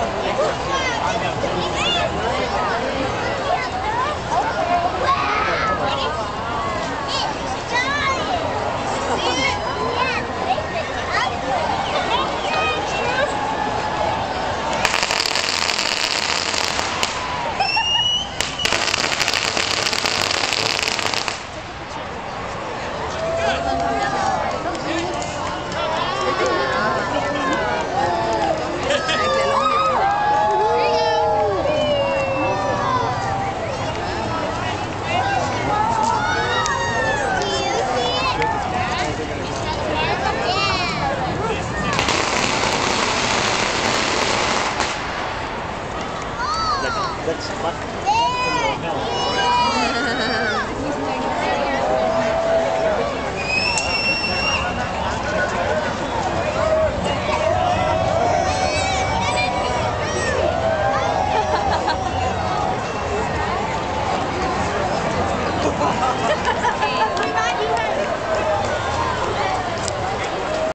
おいしい! That's